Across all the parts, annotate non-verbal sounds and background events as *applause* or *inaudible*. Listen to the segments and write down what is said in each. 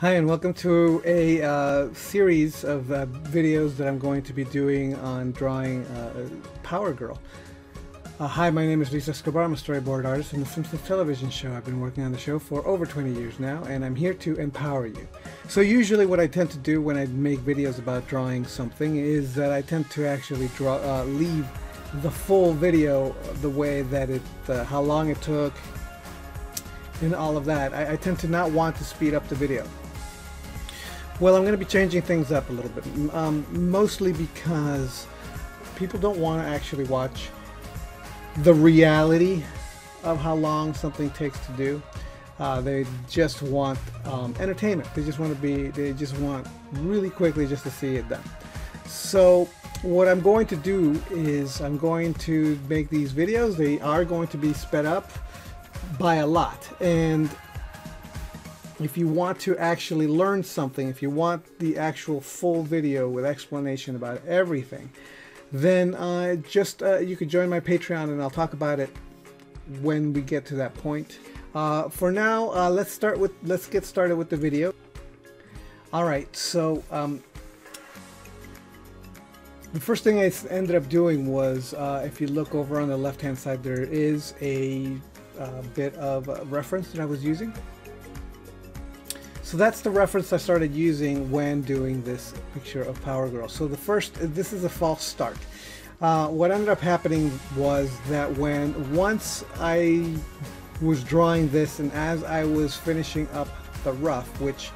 Hi and welcome to a uh, series of uh, videos that I'm going to be doing on drawing uh, Power Girl. Uh, hi, my name is Luis Escobar. I'm a storyboard artist on the Simpsons television show. I've been working on the show for over 20 years now and I'm here to empower you. So usually what I tend to do when I make videos about drawing something is that I tend to actually draw, uh, leave the full video the way that it, uh, how long it took, and all of that. I, I, tend to not want to speed up the video. Well, I'm going to be changing things up a little bit, um, mostly because people don't want to actually watch the reality of how long something takes to do. Uh, they just want um, entertainment. They just want to be, they just want really quickly just to see it done. So what I'm going to do is I'm going to make these videos. They are going to be sped up by a lot. And if you want to actually learn something, if you want the actual full video with explanation about everything, then uh, just uh, you could join my Patreon and I'll talk about it when we get to that point. Uh, for now, uh, let's start with let's get started with the video. All right, so um, the first thing I ended up doing was, uh, if you look over on the left-hand side, there is a uh, bit of reference that I was using. So that's the reference I started using when doing this picture of Power Girl. So the first, this is a false start. Uh, what ended up happening was that when once I was drawing this and as I was finishing up the rough, which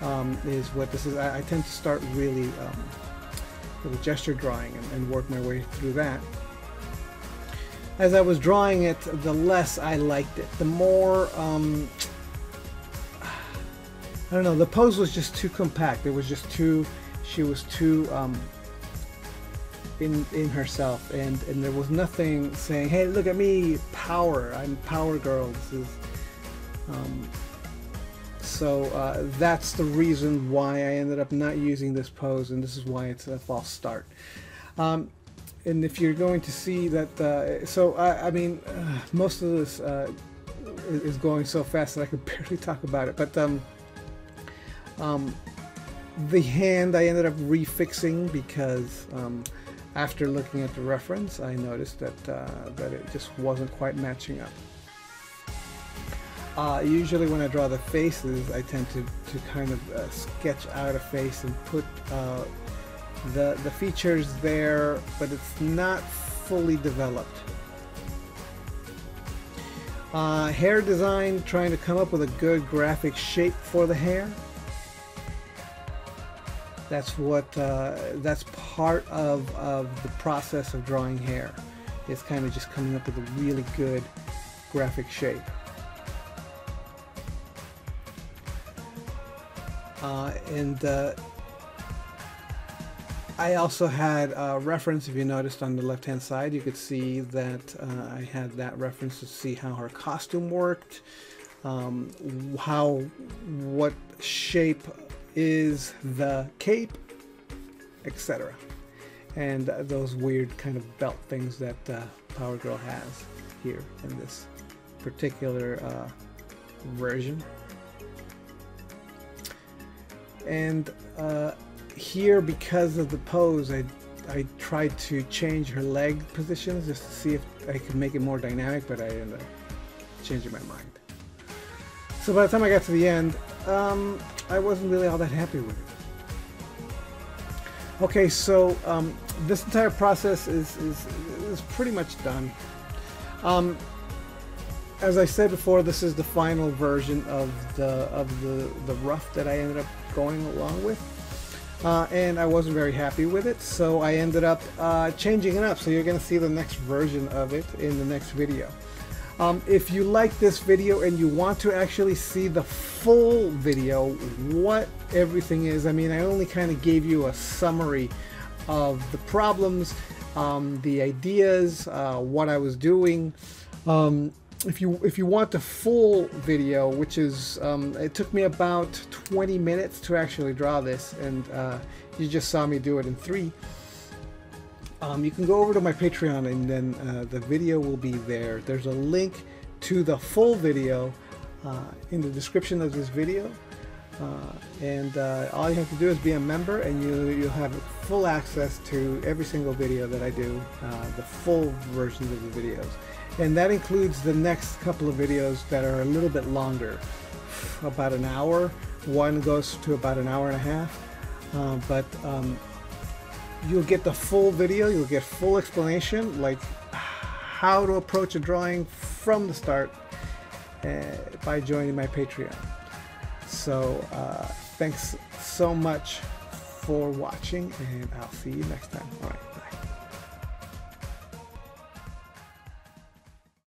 um, is what this is, I, I tend to start really um, with gesture drawing and, and work my way through that as I was drawing it, the less I liked it. The more um, I don't know, the pose was just too compact. It was just too, she was too um, in in herself, and and there was nothing saying, "Hey, look at me, power! I'm Power Girl." This is. Um, so uh, that's the reason why I ended up not using this pose, and this is why it's a false start. Um, and if you're going to see that, uh, so I, I mean, uh, most of this uh, is going so fast that I could *laughs* barely talk about it, but. Um, um, the hand I ended up refixing because um, after looking at the reference I noticed that, uh, that it just wasn't quite matching up. Uh, usually when I draw the faces I tend to, to kind of uh, sketch out a face and put uh, the, the features there but it's not fully developed. Uh, hair design, trying to come up with a good graphic shape for the hair that's what uh, that's part of, of the process of drawing hair. It's kind of just coming up with a really good graphic shape. Uh, and uh, I also had a reference if you noticed on the left hand side you could see that uh, I had that reference to see how her costume worked um, how what shape is the cape, etc. And uh, those weird kind of belt things that uh, Power Girl has here in this particular uh, version. And uh, here, because of the pose, I I tried to change her leg positions just to see if I could make it more dynamic, but I ended up changing my mind. So by the time I got to the end, um, I wasn't really all that happy with it. Okay, so um, this entire process is, is, is pretty much done. Um, as I said before, this is the final version of the of the the rough that I ended up going along with, uh, and I wasn't very happy with it. So I ended up uh, changing it up. So you're going to see the next version of it in the next video. Um, if you like this video and you want to actually see the full video, what everything is, I mean, I only kind of gave you a summary of the problems, um, the ideas, uh, what I was doing. Um, if you if you want the full video, which is um, it took me about 20 minutes to actually draw this, and uh, you just saw me do it in three. Um, you can go over to my Patreon and then uh, the video will be there. There's a link to the full video uh, in the description of this video. Uh, and uh, all you have to do is be a member and you, you'll have full access to every single video that I do, uh, the full versions of the videos. And that includes the next couple of videos that are a little bit longer, about an hour. One goes to about an hour and a half. Uh, but um, you'll get the full video, you'll get full explanation, like how to approach a drawing from the start uh, by joining my Patreon. So uh, thanks so much for watching and I'll see you next time. All right, bye.